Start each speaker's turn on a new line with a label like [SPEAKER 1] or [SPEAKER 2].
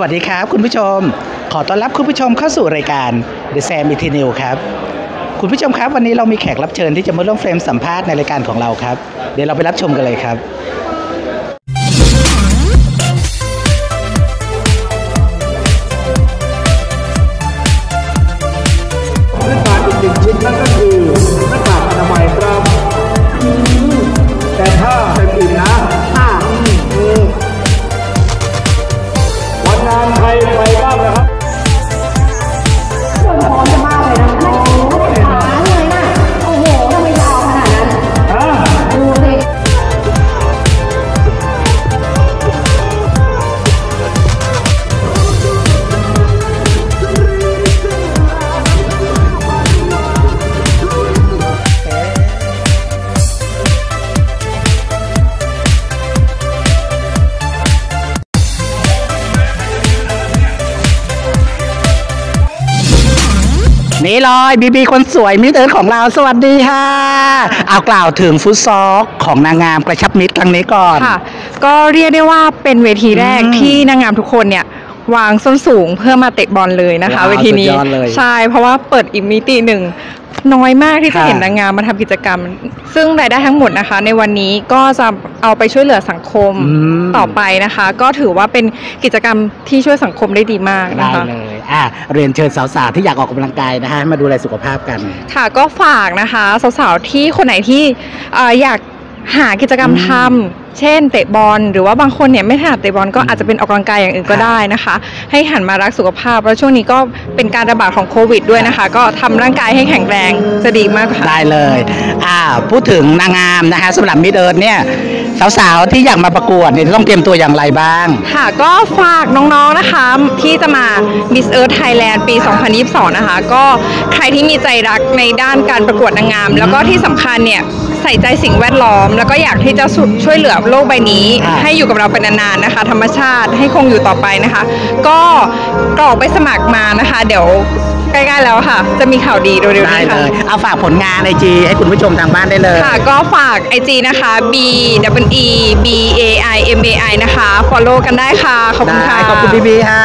[SPEAKER 1] วัสดีครับ คุณผู้ชม ขอต้อนรับคุณผู้ชมเข้าสู่รายการ The Sam e t i n e w ครับ คุณผู้ชมครับวันนี้เรามีแขกรับเชิญที่จะมาร่วมเฟรมสัมภาษณ์ในรายการของเราครับ เดี๋ยวเราไปรับชมกันเลยครับ
[SPEAKER 2] นี่เล
[SPEAKER 3] ย
[SPEAKER 1] บีบีคนสวย Miss Earth ของเราสวัสดีค่ะ เอากล่าวถึงฟุตซอลของนางงามกระชับมิตรครั้งนี้ก่อน
[SPEAKER 4] ค่ะ ก็เรียกได้ว่าเป็นเวทีแรก
[SPEAKER 1] อืม
[SPEAKER 4] ที่นางงามทุกคนเนี่ยวางส้นสูงเพื่อมาเตะบอลเลยนะคะ
[SPEAKER 1] ว้าว
[SPEAKER 4] เวทีนี้
[SPEAKER 1] สุดยอดเลย
[SPEAKER 4] ใช่เพราะว่าเปิดอีกมิติหนึ่ง น้อยมากที่จะ
[SPEAKER 1] ค่ะ
[SPEAKER 4] เห็นนางงามมาทำกิจกรรม ซึ่งรายได้ทั้งหมดนะคะ ในวันนี้ก็จะเอาไปช่วยเหลือสังคม
[SPEAKER 1] อืม
[SPEAKER 4] ต่อไปนะคะ ก็ถือว่าเป็นกิจกรรมที่ช่วยสังคมได้ดีมากนะ
[SPEAKER 1] ได้
[SPEAKER 4] คะ
[SPEAKER 1] เลยอะเรียนเชิญสาวๆที่อยากออกกำลังกายนะฮะมาดูแลสุขภาพกัน
[SPEAKER 4] ค่ะก็ฝากนะคะสาวๆที่คนไหนที่เอ่ออยากหากิจกรรม
[SPEAKER 1] อืม
[SPEAKER 4] ทำ เช่น เตะบอลหรือว่าบางคนเนี่ยไม่ถนัดเตะบอลก็อาจจะเป็นออกกำลังกายอย่างอื่นก็
[SPEAKER 1] ค่ะ
[SPEAKER 4] ได้นะคะ ให้หันมารักสุขภาพแล้วช่วงนี้ก็เป็นการระบาดของโควิด ด้วยนะคะ ก็ทำร่างกายให้แข็งแรงจะดีมากค่ะ
[SPEAKER 1] ได้เลยอ่าพูดถึงนางงามนะคะสำหรับ Miss Earth เนี่ยสาวๆที่อยากมาประกวดเนี่ยต้องเตรียมตัวอย่างไรบ้าง
[SPEAKER 4] ค่ะก็ฝากน้องๆนะคะที่จะมา Miss Earth Thailand ปี 2022 นะคะ ก็ใครที่มีใจรักในด้านการประกวดนางงาม แล้วก็ที่สำคัญเนี่ยใส่ใจสิ่งแวดล้อม แล้วก็อยากที่จะสุช่วยเหลือโลกใบนี้
[SPEAKER 1] อ่า
[SPEAKER 4] ให้อยู่กับเราเป็นนานๆนะคะ ธรรมชาติให้คงอยู่ต่อไปนะคะ ก็กรอกไปสมัครมานะคะ เดี๋ยวใกล้ๆแล้วค่ะ จะมีข่าวดีเร็วๆ
[SPEAKER 1] ได้
[SPEAKER 4] นี้
[SPEAKER 1] เล
[SPEAKER 4] ค่ะ
[SPEAKER 1] ย เอาฝากผลงานไอจีให้คุณผู้ชมทางบ้านได้เลย
[SPEAKER 4] ค่ะก็ฝาก IG นะคะ B W E B A I M A I นะคะ follow กันได้ค่ะ ขอบคุณ
[SPEAKER 1] ได้
[SPEAKER 4] ค่ะ
[SPEAKER 1] ขอบคุณบีบีค่ะ